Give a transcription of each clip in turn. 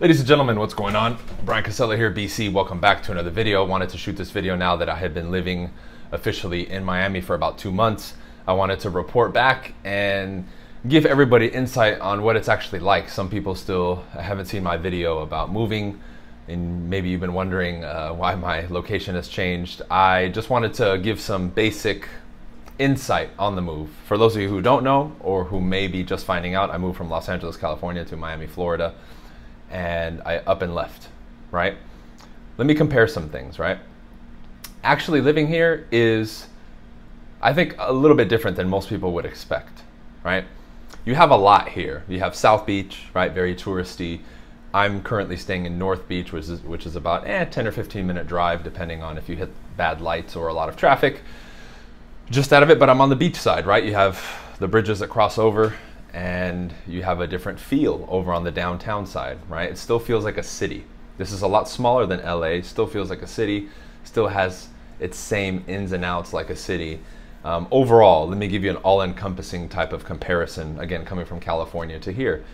Ladies and gentlemen, what's going on? Bryan Casella here, BC. Welcome back to another video. Wanted to shoot this video now that I have been living officially in Miami for about two months. I wanted to report back and give everybody insight on what it's actually like. Some people still haven't seen my video about moving and maybe you've been wondering uh, why my location has changed. I just wanted to give some basic insight on the move. For those of you who don't know or who may be just finding out, I moved from Los Angeles, California to Miami, Florida, and I up and left, right? Let me compare some things, right? Actually, living here is, I think, a little bit different than most people would expect, right? You have a lot here. You have South Beach, right? Very touristy. I'm currently staying in North Beach, which is which is about eh, 10 or 15 minute drive, depending on if you hit bad lights or a lot of traffic just out of it, but I'm on the beach side, right? You have the bridges that cross over and you have a different feel over on the downtown side, right? It still feels like a city. This is a lot smaller than LA, still feels like a city, still has its same ins and outs like a city. Um, overall, let me give you an all encompassing type of comparison, again, coming from California to here.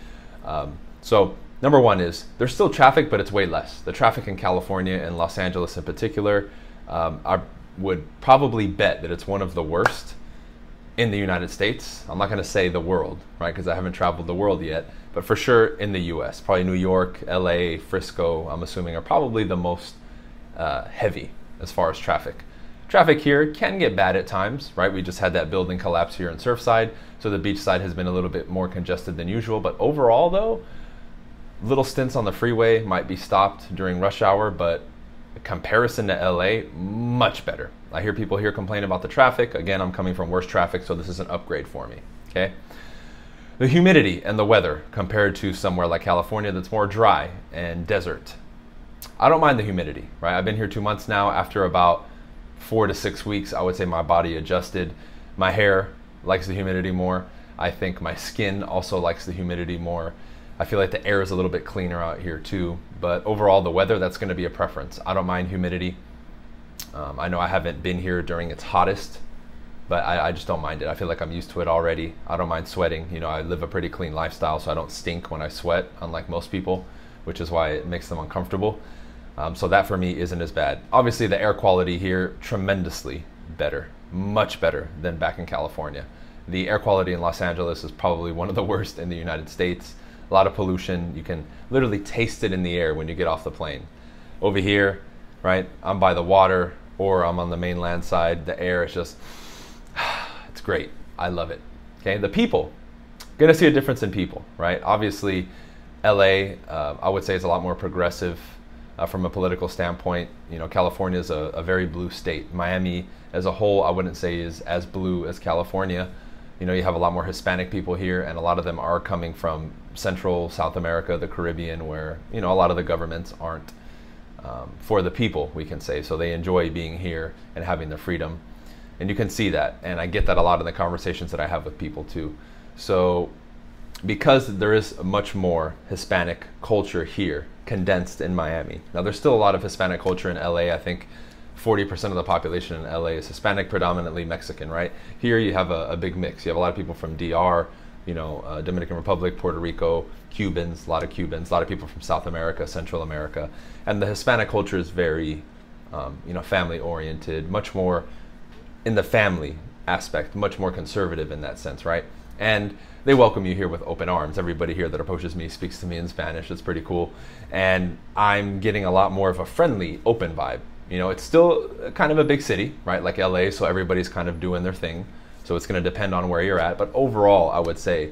Um, so, number one is there's still traffic, but it's way less. The traffic in California and Los Angeles in particular um, are would probably bet that it's one of the worst in the United States. I'm not going to say the world, right? Because I haven't traveled the world yet, but for sure in the US. Probably New York, LA, Frisco, I'm assuming, are probably the most uh, heavy as far as traffic. Traffic here can get bad at times, right? We just had that building collapse here in Surfside, so the beach side has been a little bit more congested than usual. But overall, though, little stints on the freeway might be stopped during rush hour, but comparison to LA, much better. I hear people here complain about the traffic. Again, I'm coming from worse traffic, so this is an upgrade for me. Okay. The humidity and the weather compared to somewhere like California that's more dry and desert. I don't mind the humidity, right? I've been here two months now. After about four to six weeks, I would say my body adjusted. My hair likes the humidity more. I think my skin also likes the humidity more. I feel like the air is a little bit cleaner out here too. But overall, the weather, that's going to be a preference. I don't mind humidity. Um, I know I haven't been here during its hottest, but I, I, just don't mind it. I feel like I'm used to it already. I don't mind sweating. You know, I live a pretty clean lifestyle, so I don't stink when I sweat, unlike most people, which is why it makes them uncomfortable. Um, so that for me isn't as bad. Obviously, the air quality here tremendously better, much better than back in California. The air quality in Los Angeles is probably one of the worst in the United States a lot of pollution. You can literally taste it in the air when you get off the plane. Over here, right, I'm by the water or I'm on the mainland side. The air is just, it's great. I love it. Okay, the people, gonna see a difference in people, right? Obviously, LA, uh, I would say, is a lot more progressive uh, from a political standpoint. You know, California is a, a very blue state. Miami, as a whole, I wouldn't say is as blue as California you know, you have a lot more Hispanic people here, and a lot of them are coming from Central South America, the Caribbean, where you know a lot of the governments aren't um, for the people, we can say. So they enjoy being here and having the freedom, and you can see that. And I get that a lot in the conversations that I have with people too. So because there is much more Hispanic culture here condensed in Miami. Now there's still a lot of Hispanic culture in LA. I think 40% of the population in LA is Hispanic, predominantly Mexican, right? Here you have a, a big mix. You have a lot of people from DR, you know, uh, Dominican Republic, Puerto Rico, Cubans, a lot of Cubans, a lot of people from South America, Central America. And the Hispanic culture is very, um, you know, family oriented, much more in the family aspect, much more conservative in that sense, right? And they welcome you here with open arms. Everybody here that approaches me speaks to me in Spanish. It's pretty cool. And I'm getting a lot more of a friendly, open vibe you know, it's still kind of a big city, right? Like LA, so everybody's kind of doing their thing. So it's going to depend on where you're at. But overall, I would say,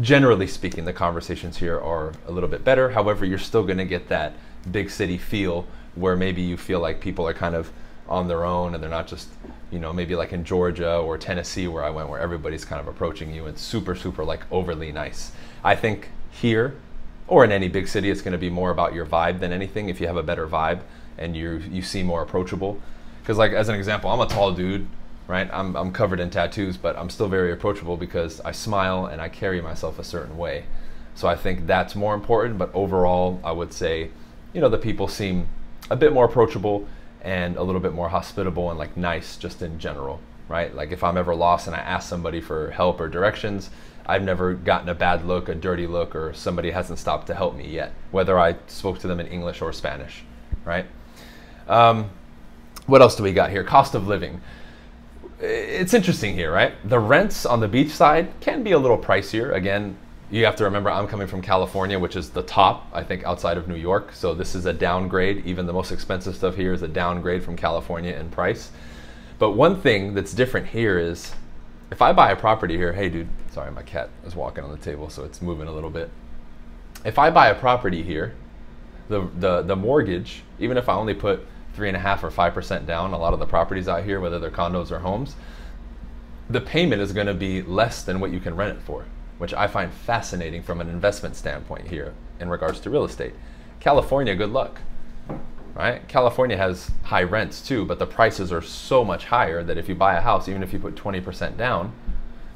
generally speaking, the conversations here are a little bit better. However, you're still going to get that big city feel where maybe you feel like people are kind of on their own and they're not just, you know, maybe like in Georgia or Tennessee where I went, where everybody's kind of approaching you and super, super like overly nice. I think here or in any big city, it's going to be more about your vibe than anything. If you have a better vibe, and you you seem more approachable. Because like as an example, I'm a tall dude, right? I'm I'm covered in tattoos, but I'm still very approachable because I smile and I carry myself a certain way. So I think that's more important. But overall, I would say, you know, the people seem a bit more approachable and a little bit more hospitable and like nice just in general, right? Like if I'm ever lost and I ask somebody for help or directions, I've never gotten a bad look, a dirty look, or somebody hasn't stopped to help me yet, whether I spoke to them in English or Spanish, right? Um, what else do we got here? Cost of living. It's interesting here, right? The rents on the beach side can be a little pricier. Again, you have to remember I'm coming from California, which is the top, I think, outside of New York. So this is a downgrade. Even the most expensive stuff here is a downgrade from California in price. But one thing that's different here is if I buy a property here, hey dude, sorry, my cat is walking on the table, so it's moving a little bit. If I buy a property here, the, the, the mortgage, even if I only put three and a half or five percent down, a lot of the properties out here, whether they're condos or homes, the payment is going to be less than what you can rent it for, which I find fascinating from an investment standpoint here in regards to real estate. California, good luck right? California has high rents too, but the prices are so much higher that if you buy a house, even if you put 20% down,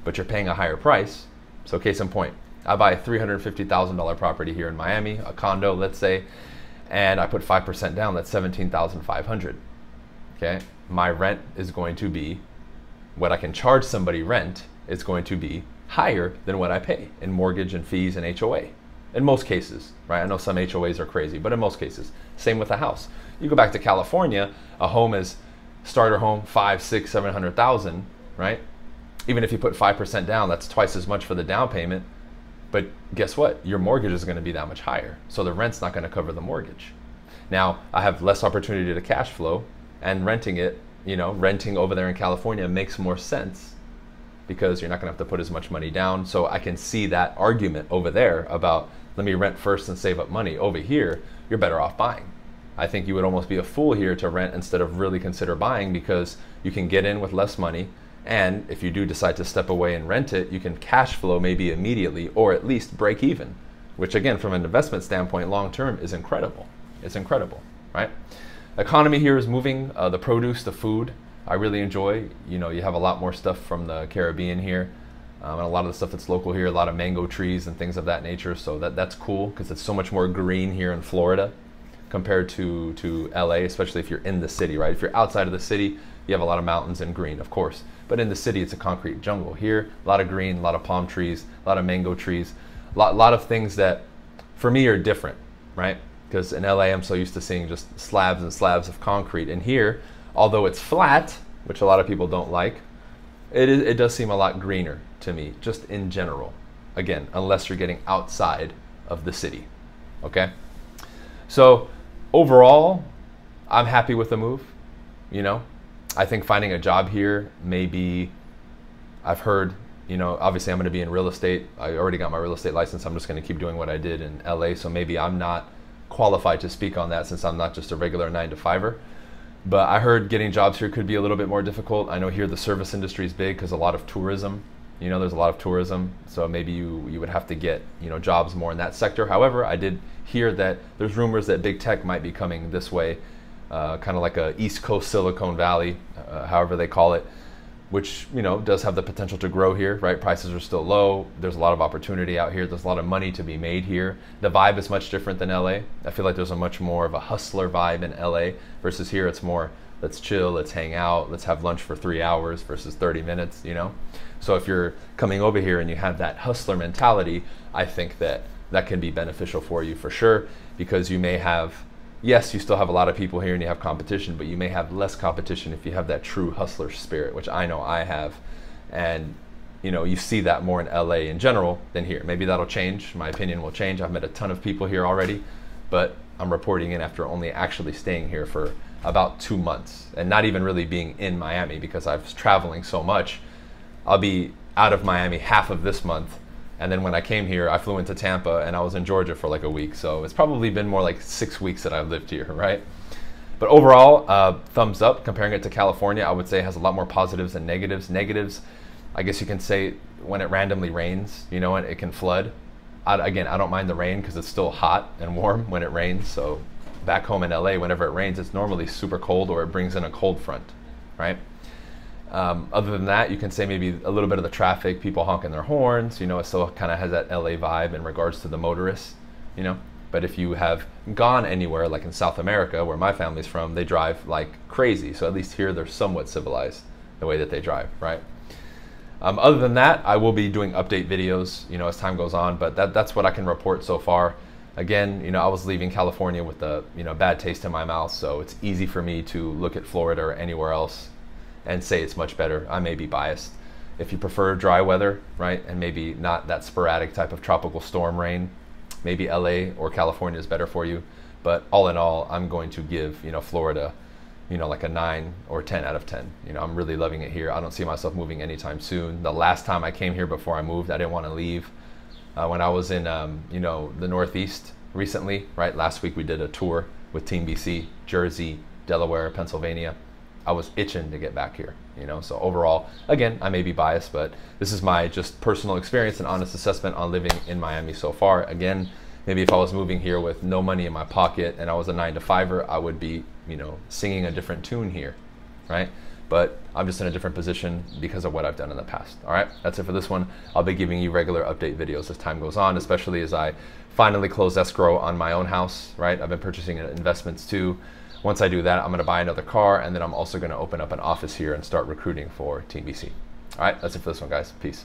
but you're paying a higher price. So, case in point, I buy a $350,000 property here in Miami, a condo, let's say, and I put 5% down, that's 17,500. Okay? My rent is going to be what I can charge somebody rent is going to be higher than what I pay in mortgage and fees and HOA in most cases, right? I know some HOAs are crazy, but in most cases, same with a house. You go back to California, a home is starter home five, six, seven hundred thousand, right? Even if you put five percent down, that's twice as much for the down payment. But guess what? Your mortgage is going to be that much higher, so the rent's not going to cover the mortgage. Now I have less opportunity to cash flow, and renting it, you know, renting over there in California makes more sense because you're not going to have to put as much money down. So I can see that argument over there about let me rent first and save up money. Over here, you're better off buying. I think you would almost be a fool here to rent instead of really consider buying because you can get in with less money. And if you do decide to step away and rent it, you can cash flow maybe immediately or at least break even, which again, from an investment standpoint, long term is incredible. It's incredible, right? Economy here is moving. Uh, the produce, the food, I really enjoy. You know, you have a lot more stuff from the Caribbean here. Um, and a lot of the stuff that's local here, a lot of mango trees and things of that nature. So that, that's cool because it's so much more green here in Florida compared to, to LA, especially if you're in the city, right? If you're outside of the city, you have a lot of mountains and green, of course. But in the city, it's a concrete jungle. Here, a lot of green, a lot of palm trees, a lot of mango trees, a lot, lot of things that for me are different, right? Because in LA, I'm so used to seeing just slabs and slabs of concrete. And here, although it's flat, which a lot of people don't like, it, is, it does seem a lot greener to me, just in general. Again, unless you're getting outside of the city. Okay? So, overall, I'm happy with the move. You know, I think finding a job here may be, I've heard, you know, obviously I'm going to be in real estate. I already got my real estate license. I'm just going to keep doing what I did in LA. So maybe I'm not qualified to speak on that since I'm not just a regular nine to fiver. But I heard getting jobs here could be a little bit more difficult. I know here the service industry is big because a lot of tourism. You know, there's a lot of tourism, so maybe you you would have to get you know jobs more in that sector. However, I did hear that there's rumors that big tech might be coming this way, uh, kind of like a East Coast Silicon Valley, uh, however they call it which you know does have the potential to grow here right? Prices are still low. There's a lot of opportunity out here. There's a lot of money to be made here. The vibe is much different than la i feel like there's a much more of a hustler vibe in la versus here. It's more let's chill let's hang out let's have lunch for three hours versus 30 minutes you know? So if you're coming over here and you have that hustler mentality i think that that can be beneficial for you for sure because you may have yes, you still have a lot of people here and you have competition, but you may have less competition if you have that true hustler spirit, which I know I have. And you know, you see that more in LA in general than here. Maybe that'll change. My opinion will change. I've met a ton of people here already, but I'm reporting in after only actually staying here for about two months and not even really being in Miami because I was traveling so much. I'll be out of Miami half of this month and then when I came here, I flew into Tampa and I was in Georgia for like a week. So it's probably been more like six weeks that I've lived here, right? But overall, uh, thumbs up. Comparing it to California, I would say has a lot more positives than negatives. Negatives, I guess you can say when it randomly rains, you know, and it can flood. I, again, I don't mind the rain because it's still hot and warm when it rains. So back home in LA, whenever it rains, it's normally super cold or it brings in a cold front, right? Um, other than that, you can say maybe a little bit of the traffic, people honking their horns. You know, it still kind of has that LA vibe in regards to the motorists. You know, but if you have gone anywhere, like in South America, where my family's from, they drive like crazy. So at least here they're somewhat civilized the way that they drive, right? Um, other than that, I will be doing update videos, you know, as time goes on. But that, that's what I can report so far. Again, you know, I was leaving California with a you know bad taste in my mouth, so it's easy for me to look at Florida or anywhere else and say it's much better. I may be biased. If you prefer dry weather, right, and maybe not that sporadic type of tropical storm rain, maybe LA or California is better for you. But all in all, I'm going to give you know Florida you know, like a nine or 10 out of 10. You know, I'm really loving it here. I don't see myself moving anytime soon. The last time I came here before I moved, I didn't want to leave. Uh, when I was in, um, you know, the Northeast recently, right? Last week we did a tour with Team BC, Jersey, Delaware, Pennsylvania. I was itching to get back here, you know. So overall, again, I may be biased, but this is my just personal experience and honest assessment on living in Miami so far. Again, maybe if I was moving here with no money in my pocket and I was a nine to fiver, I would be, you know, singing a different tune here, right? But I'm just in a different position because of what I've done in the past. All right, that's it for this one. I'll be giving you regular update videos as time goes on, especially as I finally close escrow on my own house, right? I've been purchasing investments too. Once I do that, I'm gonna buy another car and then I'm also gonna open up an office here and start recruiting for Team BC. All right, that's it for this one, guys. Peace.